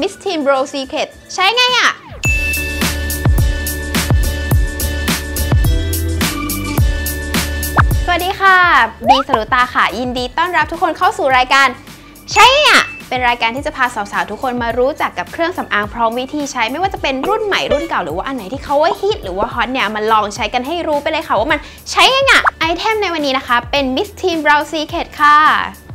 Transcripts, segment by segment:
Miss Teen Bro Secret ใช้ไงอะสวัสดีค่ะ บีสรุตาค่ะ ยินดีต้อนรับทุกคนเข้าสู่รายการ ใช่อะเป็นรายการที่จะพาสาวๆ ทุกคนมารู้จักกับเครื่องสำอางพร้อมวิธีใช้ไม่ว่าจะเป็นรุ่นใหม่รุ่นเก่าหรือว่าอันไหนที่เขาว่าฮิตหรือว่าฮอตเนี่ยมาลองใช้กันให้รู้ไปเลยค่ะว่ามันใช้ยังไงไอเทมในวันนี้นะคะ เป็น Miss Teen Brow Secret ค่ะ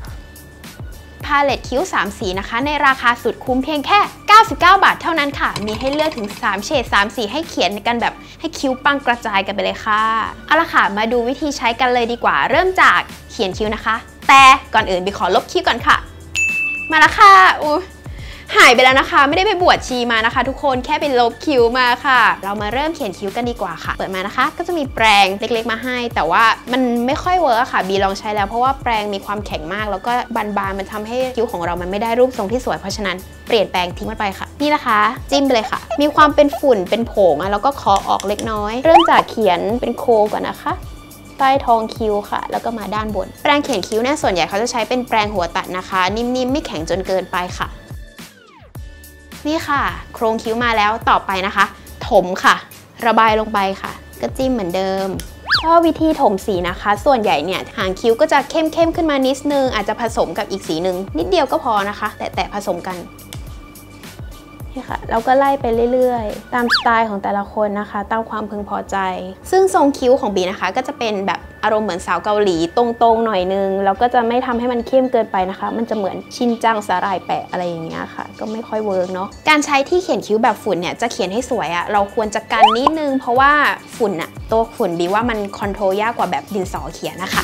าเลตคิ้ว 3 สีนะคะ ในราคาสุดคุ้มเพียงแค่ 99 บาทเท่านั้นค่ะ มีให้เลือกถึง 3 เฉด 3 สีให้เขียนกันแบบให้คิ้วปังกระจายกันไปเลยค่ะ เอาละค่ะ มาดูวิธีใช้กันเลยดีกว่า เริ่มจากเขียนคิ้วนะคะ แต่ก่อนอื่นบีขอลบคิ้วก่อนค่ะ มาละค่ะอู้ หายไปแล้วนะคะ ไม่ได้ไปบวชชีมานะคะ ทุกคนแค่ไปลบคิ้วมาค่ะ เรามาเริ่มเขียนคิ้วกันดีกว่าค่ะ เปิดมานะคะ ก็จะมีแปรงเล็กๆมาให้ แต่ว่ามันไม่ค่อยเวิร์กค่ะ บีลองใช้แล้วเพราะว่าแปรงมีความแข็งมาก แล้วก็บานๆมันทำให้คิ้วของเรามันไม่ได้รูปทรงที่สวยเพราะฉะนั้นเปลี่ยนแปรงทิ้งมันไปค่ะ นี่นะคะ จิ้มไปเลยค่ะ มีความเป็นฝุ่นเป็นผงอะแล้วก็เคาะออกเล็กน้อย เริ่มจากเขียนเป็นโคก่อนนะคะใต้ทองคิ้วค่ะ แล้วก็มาด้านบน แปรงเขียนคิ้วเนี่ยส่วนใหญ่เขาจะใช้เป็นแปรงหัวตัดนะคะ นิ่มๆ ไม่แข็งจนเกินไปค่ะ นี่ค่ะ โครงคิ้วมาแล้วต่อไปนะคะ ถมค่ะ ระบายลงไปค่ะ ก็จิ้มเหมือนเดิมก็วิธีถมสีนะคะ ส่วนใหญ่เนี่ยหางคิ้วก็จะเข้มเข้มขึ้นมานิดนึง อาจจะผสมกับอีกสีหนึ่งนิดเดียวก็พอนะคะ แต่แต่ผสมกันนี่ค่ะเราก็ไล่ไปเรื่อยๆ ตามสไตล์ของแต่ละคนนะคะ ตามความพึงพอใจ ซึ่งทรงคิ้วของบีนะคะ ก็จะเป็นแบบ อารมณ์เหมือนสาวเกาหลีตรงๆหน่อยนึงแล้วก็จะไม่ทำให้มันเข้มเกินไปนะคะ มันจะเหมือนชินจังสาหร่ายแปะอะไรอย่างเงี้ยค่ะ ก็ไม่ค่อย work เนาะการใช้ที่เขียนคิ้วแบบฝุ่นเนี่ยจะเขียนให้สวยอะเราควรจะกันนิดนึง เพราะว่าฝุ่นอะตัวฝุ่นบีว่ามันคอนโทรลยากกว่าแบบดินสอเขียนนะคะ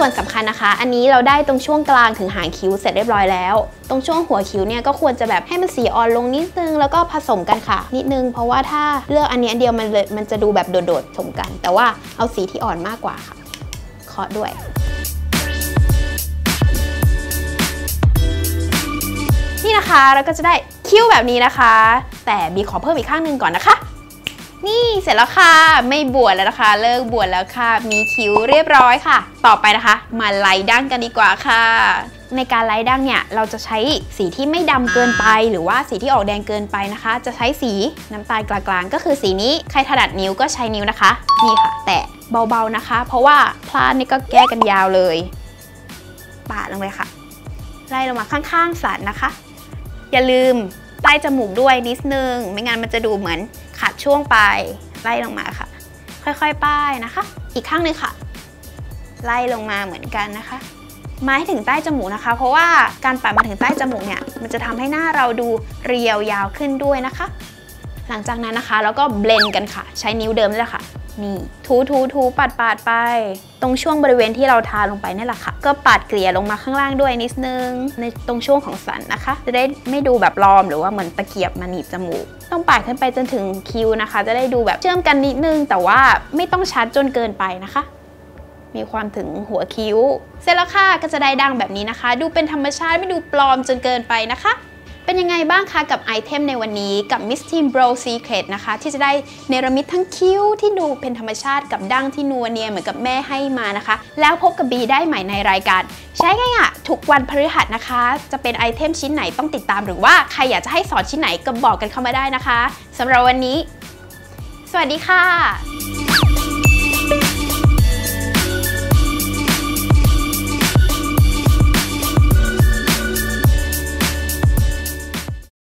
ส่วนสำคัญนะคะ อันนี้เราได้ตรงช่วงกลางถึงหางคิ้วเสร็จเรียบร้อยแล้ว ตรงช่วงหัวคิ้วเนี่ยก็ควรจะแบบให้มันสีอ่อนลงนิดนึงแล้วก็ผสมกันค่ะ นิดนึง เพราะว่าถ้าเลือกอันนี้อันเดียวมันเลยมันจะดูแบบโดดๆผสมกัน แต่ว่าเอาสีที่อ่อนมากกว่าค่ะเคาะด้วยนี่นะคะเราก็จะได้คิ้วแบบนี้นะคะ แต่บีขอเพิ่มอีกข้างหนึ่งก่อนนะคะ นี่เสร็จแล้วค่ะ ไม่บวชแล้วนะคะ เลิกบวชแล้วค่ะ มีคิ้วเรียบร้อยค่ะ ต่อไปนะคะ มาไล่ดั้งกันดีกว่าค่ะ ในการไล่ดั้งเนี่ย เราจะใช้สีที่ไม่ดำเกินไป หรือว่าสีที่ออกแดงเกินไปนะคะ จะใช้สีน้ำตาลกลางๆ ก็คือสีนี้ ใครถนัดนิ้วก็ใช้นิ้วนะคะ นี่ค่ะ แตะเบาๆนะคะ เพราะว่าพลาดนี่ก็แก้กันยาวเลย ปาดลงเลยค่ะ ไล่ลงมาข้างๆสันนะคะ อย่าลืม ใต้จมูกด้วยนิดนึง ไม่งั้นมันจะดูเหมือนขาดช่วงไปไล่ลงมาค่ะ ค่อยๆ ป้ายนะคะ อีกข้างหนึงค่ะ ไล่ลงมาเหมือนกันนะคะมาให้ถึงใต้จมูกนะคะ เพราะว่าการปัดมาถึงใต้จมูกเนี่ยมันจะทำให้หน้าเราดูเรียวยาวขึ้นด้วยนะคะ หลังจากนั้นนะคะเราก็เบลนกันค่ะ ใช้นิ้วเดิมนี่แหละค่ะ นี่ทูทูทูปัดปาดไป ตรงช่วงบริเวณที่เราทาลงไปนี่แหละค่ะ ก็ปัดเกลี่ยลงมาข้างล่างด้วยนิดนึง ในตรงช่วงของสันนะคะ จะได้ไม่ดูแบบลอมหรือว่าเหมือนตะเกียบมาหนีบจมูก ต้องปาดขึ้นไปจนถึงคิ้วนะคะ จะได้ดูแบบเชื่อมกันนิดนึง แต่ว่าไม่ต้องชัดจนเกินไปนะคะมีความถึงหัวคิ้ว เสร็จแล้วค่ะก็จะได้ดังแบบนี้นะคะ ดูเป็นธรรมชาติไม่ดูปลอมจนเกินไปนะคะ เป็นยังไงบ้างคะกับไอเทมในวันนี้กับ Miss Team Bro Secret นะคะ ที่จะได้เนรมิตทั้งคิ้วที่ดูเป็นธรรมชาติกับดั้งที่นัวเนียเหมือนกับแม่ให้มานะคะ แล้วพบกับบีได้ใหม่ในรายการ ใช้ไงอะทุกวันพฤหัสนะคะ จะเป็นไอเทมชิ้นไหนต้องติดตามหรือว่าใครอยากจะให้สอนชิ้นไหนก็บอกกันเข้ามาได้นะคะสำหรับวันนี้ สวัสดีค่ะ